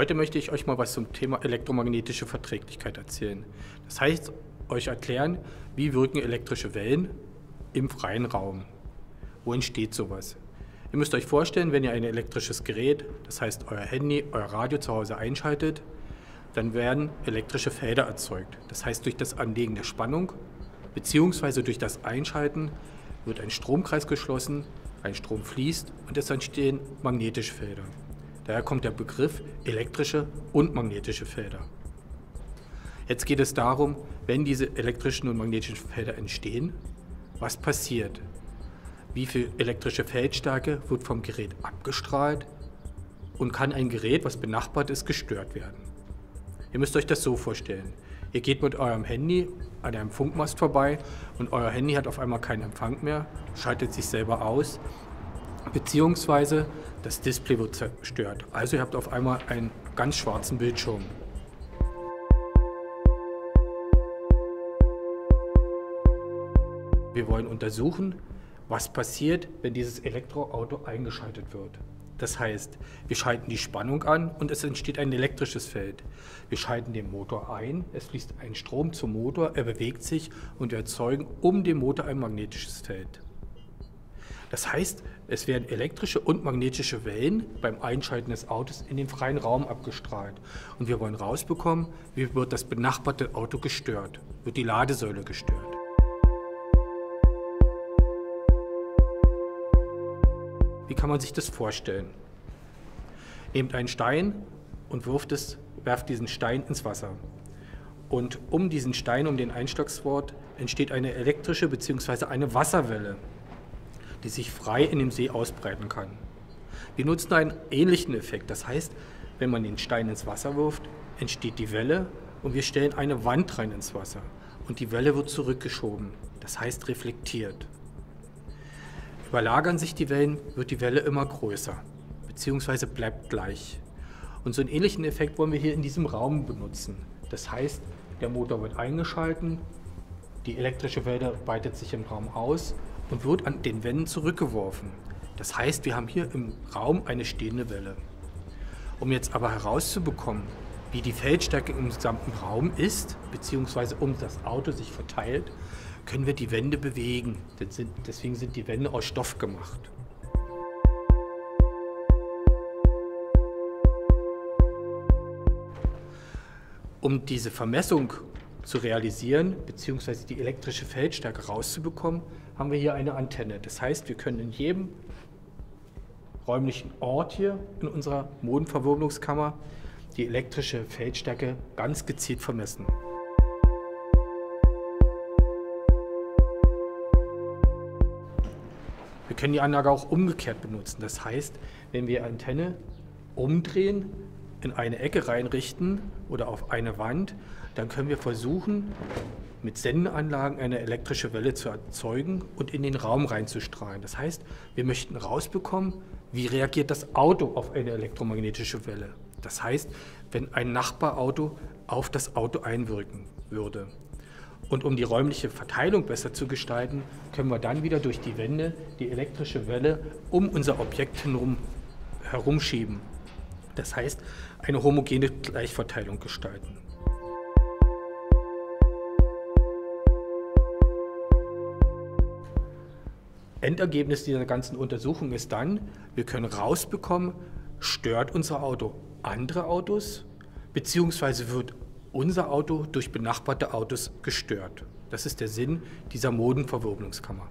Heute möchte ich euch mal was zum Thema elektromagnetische Verträglichkeit erzählen. Das heißt, euch erklären, wie wirken elektrische Wellen im freien Raum. Wo entsteht sowas? Ihr müsst euch vorstellen, wenn ihr ein elektrisches Gerät, das heißt euer Handy, euer Radio zu Hause einschaltet, dann werden elektrische Felder erzeugt. Das heißt, durch das Anlegen der Spannung bzw. durch das Einschalten wird ein Stromkreis geschlossen, ein Strom fließt und es entstehen magnetische Felder. Daher kommt der Begriff elektrische und magnetische Felder. Jetzt geht es darum, wenn diese elektrischen und magnetischen Felder entstehen, was passiert? Wie viel elektrische Feldstärke wird vom Gerät abgestrahlt und kann ein Gerät, was benachbart ist, gestört werden? Ihr müsst euch das so vorstellen. Ihr geht mit eurem Handy an einem Funkmast vorbei und euer Handy hat auf einmal keinen Empfang mehr, schaltet sich selber aus beziehungsweise das Display wird zerstört. Also ihr habt auf einmal einen ganz schwarzen Bildschirm. Wir wollen untersuchen, was passiert, wenn dieses Elektroauto eingeschaltet wird. Das heißt, wir schalten die Spannung an und es entsteht ein elektrisches Feld. Wir schalten den Motor ein, es fließt ein Strom zum Motor, er bewegt sich und wir erzeugen um den Motor ein magnetisches Feld. Das heißt, es werden elektrische und magnetische Wellen beim Einschalten des Autos in den freien Raum abgestrahlt. Und wir wollen rausbekommen, wie wird das benachbarte Auto gestört? Wird die Ladesäule gestört? Wie kann man sich das vorstellen? Nehmt einen Stein und wirft es, werft diesen Stein ins Wasser. Und um diesen Stein, um den Einschlagswort, entsteht eine elektrische bzw. eine Wasserwelle die sich frei in dem See ausbreiten kann. Wir nutzen einen ähnlichen Effekt. Das heißt, wenn man den Stein ins Wasser wirft, entsteht die Welle und wir stellen eine Wand rein ins Wasser. Und die Welle wird zurückgeschoben, das heißt reflektiert. Überlagern sich die Wellen, wird die Welle immer größer, beziehungsweise bleibt gleich. Und so einen ähnlichen Effekt wollen wir hier in diesem Raum benutzen. Das heißt, der Motor wird eingeschalten, die elektrische Welle weitet sich im Raum aus und wird an den Wänden zurückgeworfen. Das heißt, wir haben hier im Raum eine stehende Welle. Um jetzt aber herauszubekommen, wie die Feldstärke im gesamten Raum ist, beziehungsweise um das Auto sich verteilt, können wir die Wände bewegen. Deswegen sind die Wände aus Stoff gemacht. Um diese Vermessung zu realisieren, beziehungsweise die elektrische Feldstärke rauszubekommen, haben wir hier eine Antenne. Das heißt, wir können in jedem räumlichen Ort hier in unserer Modenverwirbelungskammer die elektrische Feldstärke ganz gezielt vermessen. Wir können die Anlage auch umgekehrt benutzen. Das heißt, wenn wir Antenne umdrehen, in eine Ecke reinrichten oder auf eine Wand, dann können wir versuchen, mit Sendeanlagen eine elektrische Welle zu erzeugen und in den Raum reinzustrahlen. Das heißt, wir möchten rausbekommen, wie reagiert das Auto auf eine elektromagnetische Welle. Das heißt, wenn ein Nachbarauto auf das Auto einwirken würde. Und um die räumliche Verteilung besser zu gestalten, können wir dann wieder durch die Wände die elektrische Welle um unser Objekt herum, herumschieben. Das heißt, eine homogene Gleichverteilung gestalten. Endergebnis dieser ganzen Untersuchung ist dann, wir können rausbekommen, stört unser Auto andere Autos, beziehungsweise wird unser Auto durch benachbarte Autos gestört. Das ist der Sinn dieser Modenverwirbelungskammer.